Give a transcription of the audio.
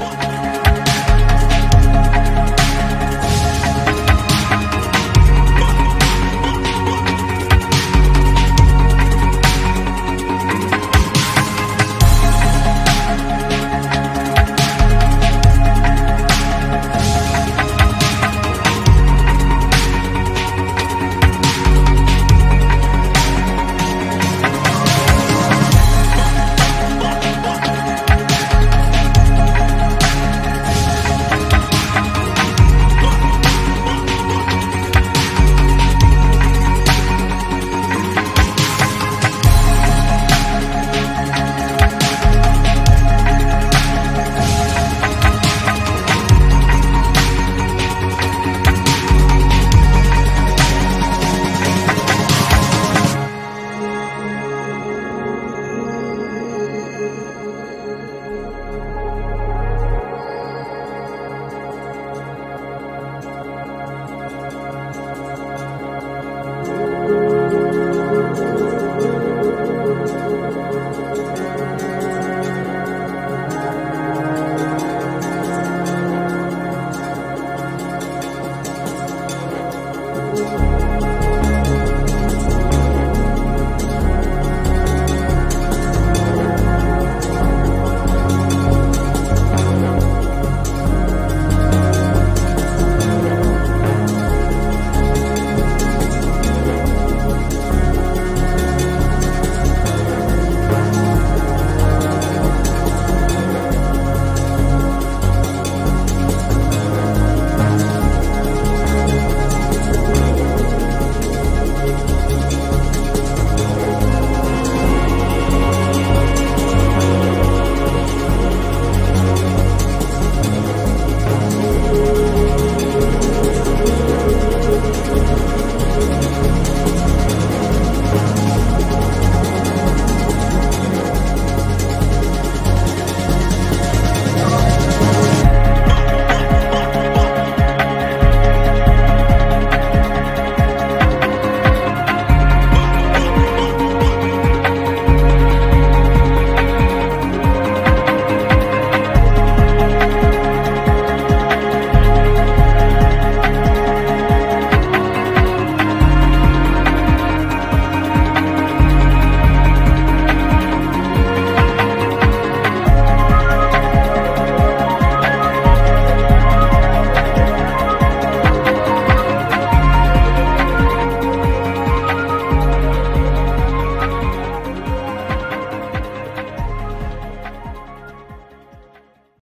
What?